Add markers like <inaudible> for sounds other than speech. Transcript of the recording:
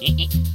Hehehe. <laughs>